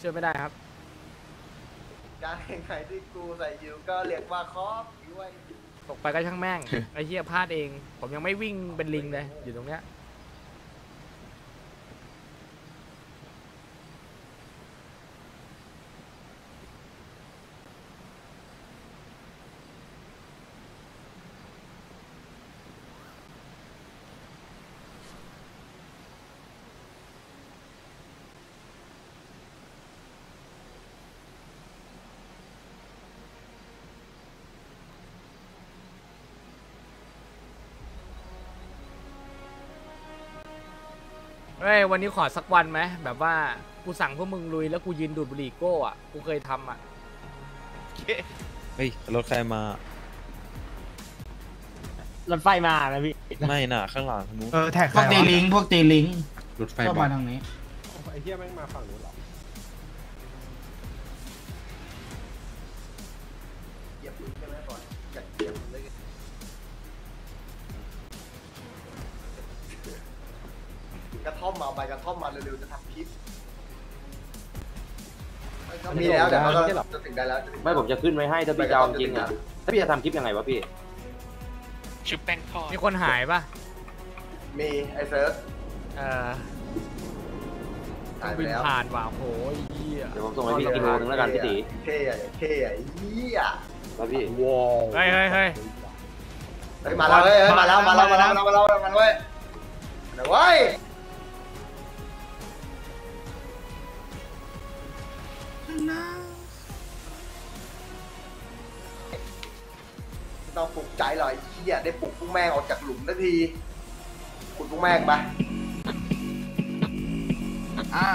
ช่วยไม่ได้ครับการแข่งขันที่กูใส่อยู่ก็เรียกว่าคอฟด้วยตกไปก็ช่างแม่งไอ้เหี้ยพลาดเอง ผมยังไม่วิ่งเป็นลิงเลยอยู่ตรงเนี้ย เฮ้ยวันนี้ขอสักวันไหมแบบว่ากูสั่งพวกมึงลุยแล้วกูยืนดูดบุหรี่โก้อะกูเคยทำอะเฮ้ยรถใครมารถไฟมานะพี่ไม่น่ะข้างหลังทางนู้นเออแท็กพวกตีลิงก์พวกตีลิงก์รถไฟก็บอมาลทางนี้ไอ้เหี้ยแม่งมาฝั่งนู้นหรอ มมาเอาใบกระท่อมมาเร็วๆจะทำคลิปมีแล้วเดี๋ยวเขาก็จะถึงได้แล้วจะถึงไม่ผมจะขึ้นไว้ให้ถ้าพี่จะเอาจริงอะถ้าพี่จะทำคลิปยังไงวะพี่ชุบแป้งทอดมีคนหายปะมีไอ้เซิร์ฟเออหายไปบินแล้วผ่านว่ะโหไอ้เหี้ยเดี๋ยวผมส่งให้พี่กิโลนึงแล้วกันพี่ตีเท่อะเท่อะไอ้เหี้ยแล้วพี่เฮ้ยเฮ้ยเฮ้ยเฮ้ยมาแล้วเฮ้ยเฮ้ยมาแล้วมาแล้วมาแล้วมาแล้วมาแล้วมาแล้วเว้ยเดี๋ยวเว้ย ต้องปลุกใจหรอกไอ้เหี้ยได้ปลุกพวกแม่งออกจากหลุมนาทีขุดพวกแม่งไปอะ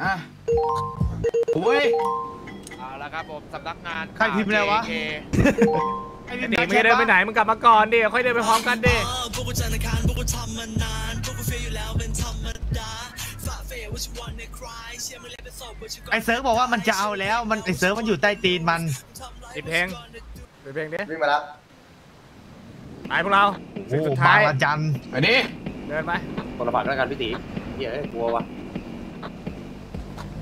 อะโอ้ย เอาละครับผมสำนักงานใครพิมพ์อะไรวะ JK ไอ้หนีนี่ไม่ได้เดินไปไหนมึงกลับมาก่อนดิค่อยเดินไปพร้อมกันดิไอ้เซิร์ฟบอกว่ามันจะเอาแล้ว มันไอ้เซิร์ฟมันอยู่ใต้ตีนมันปิดเพลง ปิดเพลงดิวิ่งมาแล้วไปพวกเราโอ้สุดบาท้ายงอาจันไปดิเดินไปคนละผัดแล้วกันพี่ตีเฮียเอ้ยกลัววะ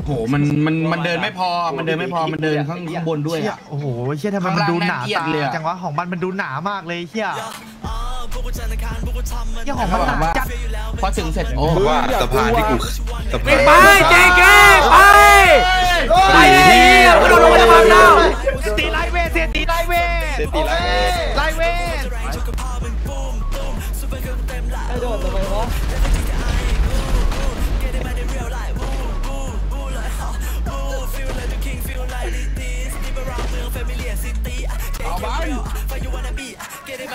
โหมันมันมันเดินไม่พอ มันเดินไม่พอ มันเดินข้างข้างบนด้วยเชี่ยอะโอ้โหเชี่ยทำไมมันดูหนาข้างล่างน่าเกลียดตาเลยอะ จังวะของมันมันดูหนามากเลยเชี่ยเชี่ยของมันหนาจัด พอถึงเสร็จโอ้ ว่าสะพานที่กูสะพาวิ่นงไปเจเกไปไป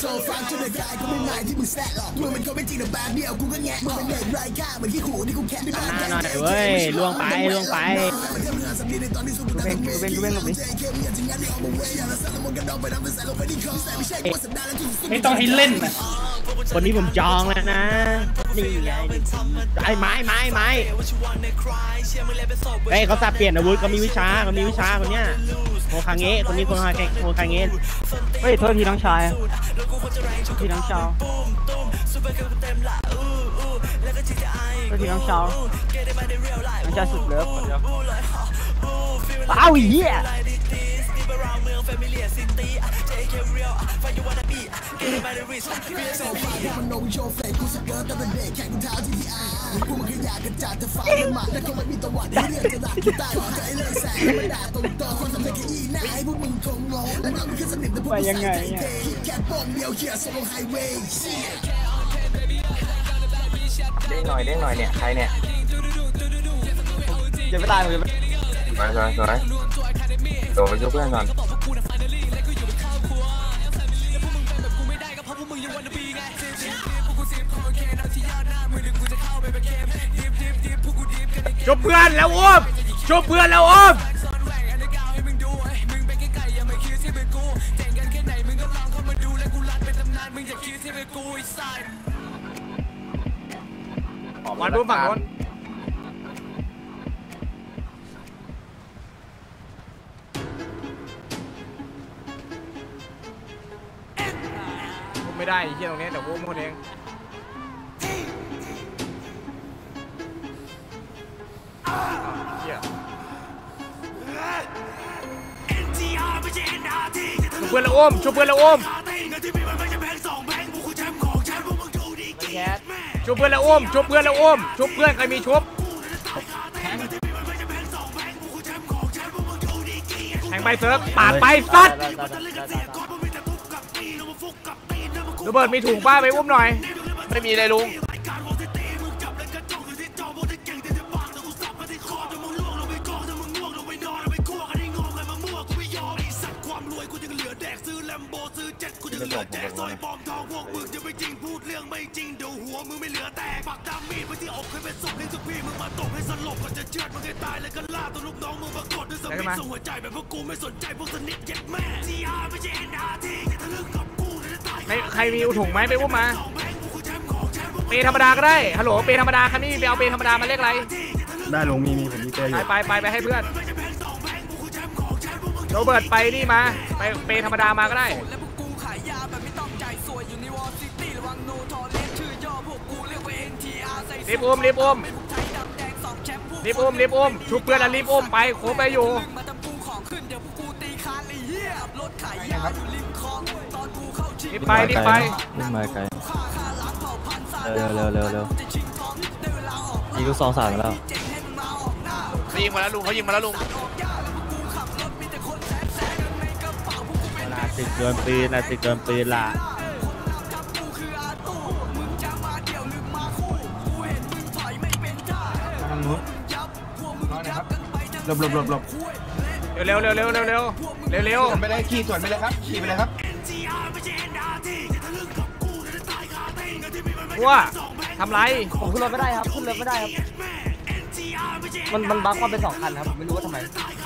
โซฟังจนเด็กรายก็ไม่นายที่มึงแซะหรอกมึงมันก็ไม่จริงหรอกแบบเดียวกูก็แงะมึงเป็นเด็กไร้ค่าเหมือนขี้ขู่ที่กูแค่ที่บ้านแกหน่อยเว้ยล่วงไปล่วงไปเป็นเป็นเป็นไม่ต้องให้เล่นนะคนนี้ผมจองแล้วนะนี่ไงไอ้ไม้ไม้ไม้เฮ้ยเขาสับเปลี่ยนอาวุธเขามีวิชาเขามีวิชาคนเนี้ย โคคาเงะคนนี้โคคาเงะโคคาเงะเฮ้ยโทษทีน้องชายทีน้องชาวโทษทีน้องชาวน้องชายสุดเลิฟอ้าวเหี้ย มันนงโชว์เฟกกูสเกิร์ตตั้งแต่เด็กแข่งกูเท้าที่ที่อากูมันขยะกระจาดจะฝาดหมาแต่ก็ไม่มีตะวันที่เรียกจะด่ากูตายขอใจเลยแสงมันด่าตรงต่อคนสำเร็จแค่อีหน้าให้พวกมึงคงงงและน้องมึงคือสนิทแต่พวกกูใส่ใจเทแค่ปมเดียวเขี่ยส่งไฮเวย์เชี่ยเด้งหน่อยเด้งหน่อยเนี่ยใครเนี่ยจะไม่ตายผมจะสวยสวยสวยโดดไปช่วยเพื่อนก่อนเชุบเพื่อนแล้วอุ้มชุบเพื่อนแล้วอุ้มวันรุ่นฝั่งโน้น ได้ไอ้เฮียตรงนี้เดี๋ยวกูอุ้มคนเองเฮียชุบเพื่อนล้วอุ้มชุบเพื่อนล้วอุ้มชุบเพื่อนล้วอุ้มชุบเพื่อนล้วอุ้มชุบเพื่อนใครมีชุบแทงไปเซิร์ฟปาดไปสัตว์ โรเบิดมีถุงป้าไปอุ้มหน่อย ไม่มีเลยลุง แล้วก็มา หัวใจแบบพวกกูไม่สนใจพวกสนิทเย็ดแม่ T R ไม่ใช่ N R ครมีถุงไหมไปอุ้มมา เปธรรมดาก็ได้ ฮัลโหล เปธรรมดาคันนี้ไปเอาเปธรรมดามาเลขอะไร ได้ลงมีมีผมมีเตยอไปยู่ ไปไปไปให้เพื่อน โรเบิร์ตไปนี่มา ไปเปธรรมดามาก็ได้รีบอุ้มรีบอุ้มรีบอุ้มรีบอุ้มชุบเพื่อนแล้วรีบอุ้มไปโคไปอยู่รีบ ไปรีบไปขึ้นมาไกลเร็วเร็วเร็วเร็วยิงลูกซองสามมาแล้วเขายิงมาแล้วลุงเขายิงมาแล้วลุงนาติดเกินปืนนาติดเกินปืนล่ะทางนู้นน้อยนะครับหลบหลบหลบหลบเร็วเร็วเร็วเร็วเร็วเร็วเร็วสวนไปเลยขี่สวนไปเลยครับขี่ไปเลยครับ ว่าทำไรผมขึ้นรถไม่ได้ครับขึ้นรถไม่ได้ครับมันมันบั๊กมาเป็นสองคันครับไม่รู้ว่าทำไม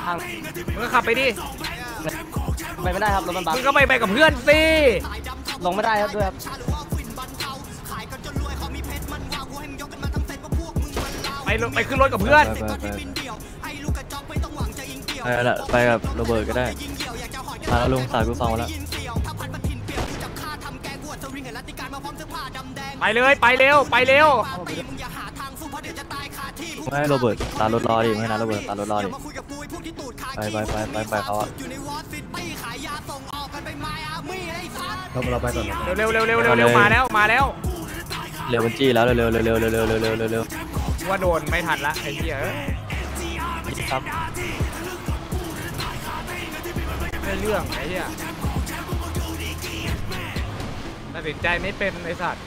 ทางมึงก็ขับไปดิไปไม่ได้ครับรถมันบั๊กมึงก็ไปไปกับเพื่อนสิลงไม่ได้ครับด้วยครับไปลงไปขึ้นรถกับเพื่อนไปไปไปไปละไปกับโรเบิร์ตก็ได้มาแล้วลุงสายลูกซองมาแล้ว ไปเลยไปเร็วไปเร็วไม่ให้โรเบิร์ตตามรถรอดิไม่ให้นะโรเบิร์ตตามรถรอดิไปไปไปไปไปเขาอะเราเราไปก่อนเร็วเร็วเร็วเร็วเร็วมาแล้วมาแล้วเร็วบัญจี้แล้วเร็วเร็วเร็วเร็วเร็วเร็วเร็วเร็วเร็วเร็วว่าโดนไม่ทันละไอ้เหี้ยเอ้ยครับไม่ได้เรื่องไอ้เหี้ยตัดสินใจไม่เป็นไอ้สัตว์